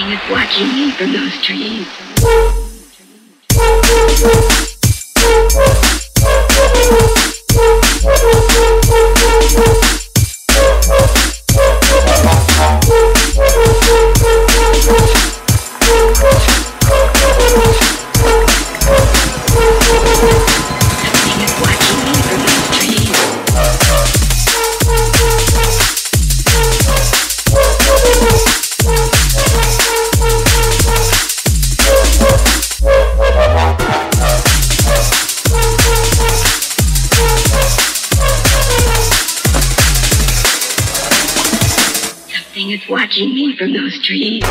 Something is watching me from those trees. Something is watching me from those trees.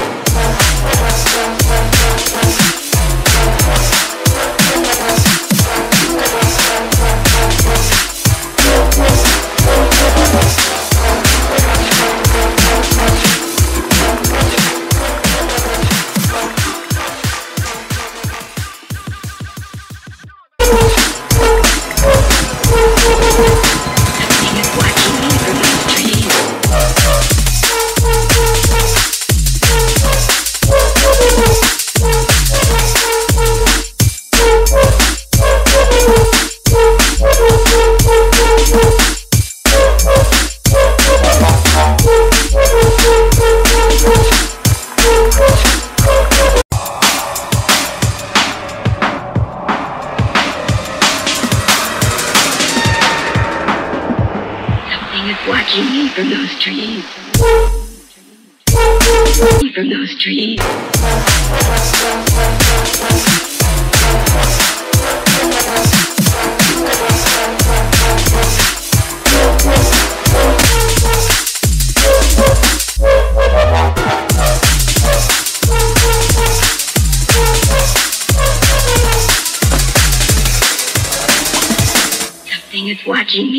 Is watching me from those trees. From those trees. Something is watching me.